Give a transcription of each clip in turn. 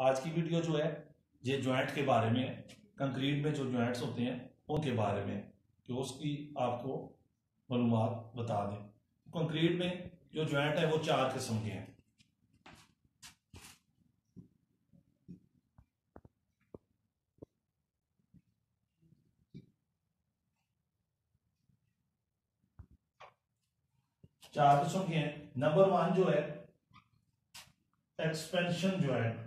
आज की वीडियो जो है, ये ज्वाइंट के बारे में कंक्रीट में जो ज्वाइंट्स होते हैं, उनके बारे में कि उसकी आपको मालूम बता दें। कंक्रीट में जो ज्वाइंट है, वो चार किस्म के हैं। चार किस्म के हैं। नंबर वन जो है expansion joint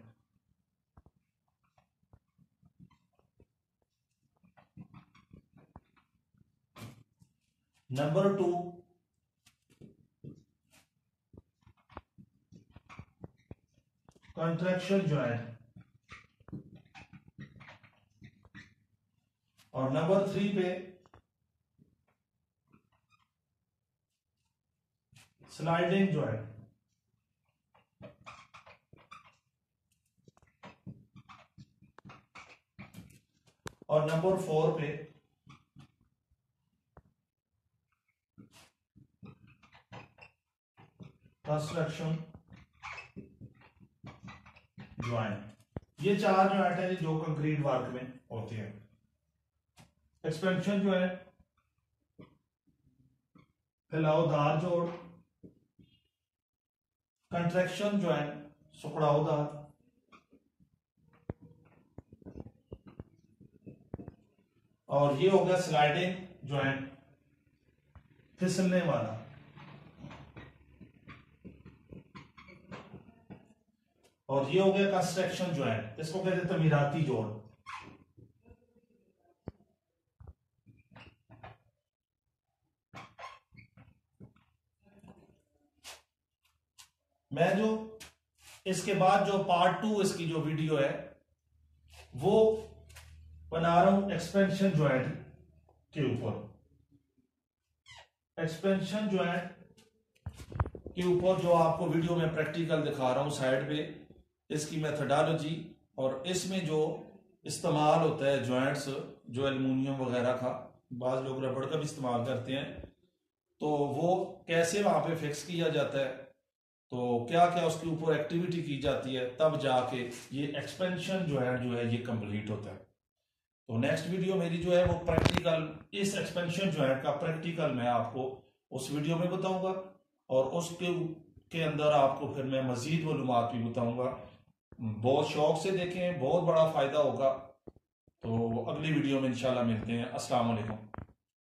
number two contraction joint और नंबर थ्री पे स्लाइडिंग ज्वाइंट और नंबर फोर पे कंस्ट्रक्शन ज्वाइंट ये चार ज्वाइंट है जो कंक्रीट वर्क में होते हैं। एक्सपेंशन जो है फैलावदार जोड़। कंट्रैक्शन जो है सुखड़ाऊदार और ये हो गया स्लाइडिंग ज्वाइंट फिसलने वाला। और ये हो गया कंस्ट्रक्शन ज्वाइंट इसको कहते हैं तमीराती जोड़. मैं जो इसके बाद जो पार्ट टू इसकी जो वीडियो है, वो बना रहा हूँ एक्सपेंशन ज्वाइंट के ऊपर. एक्सपेंशन ज्वाइंट के ऊपर जो आपको वीडियो में प्रैक्टिकल दिखा रहा हूँ साइड पे इसकी मेथडोलॉजी और इसमें जो इस्तेमाल होता है ज्वाइंट्स जो एल्यूमिनियम वगैरह का, बाज लोग रबड़ का भी इस्तेमाल करते हैं तो वो कैसे वहाँ पे फिक्स किया जाता है? तो क्या क्या उसके ऊपर एक्टिविटी की जाती है, तब जाके ये एक्सपेंशन जो है जो है, ये कंप्लीट होता है। तो नेक्स्ट वीडियो मेरी जो है, वो प्रैक्टिकल इस एक्सपेंशन जो है, का प्रैक्टिकल मैं आपको उस वीडियो में बताऊँगा और उसके के अंदर आपको फिर मैं मजीद मालूम भी बताऊँगा बहुत शौक से देखें, बहुत बड़ा फ़ायदा होगा। तो अगली वीडियो में इंशाल्लाह मिलते हैं। अस्सलाम वालेकुम